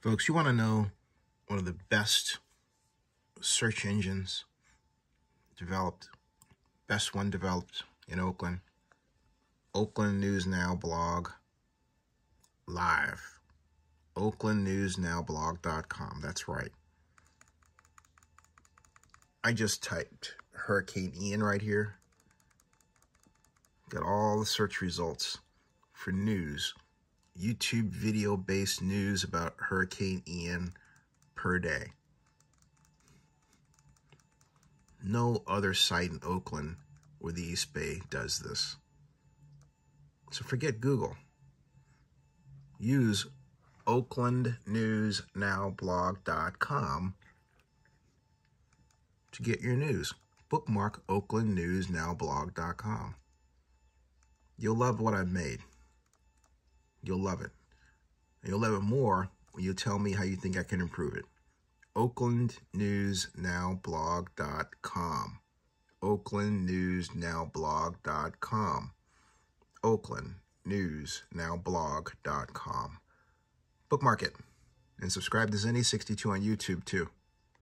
Folks, you want to know one of the best search engines developed, best one developed in Oakland, Oakland News Now blog live. OaklandNewsNowBlog.com. That's right. I just typed Hurricane Ian right here. Got all the search results for news YouTube video based news about Hurricane Ian per day. No other site in Oakland or the East Bay does this. So forget Google. Use oaklandnewsnowblog.com to get your news. Bookmark oaklandnewsnowblog.com. You'll love what I've made. You'll love it. And you'll love it more when you tell me how you think I can improve it. OaklandNewsNowBlog.com. OaklandNewsNowBlog.com. OaklandNewsNowBlog.com. Bookmark it and subscribe to Zennie62 on YouTube too.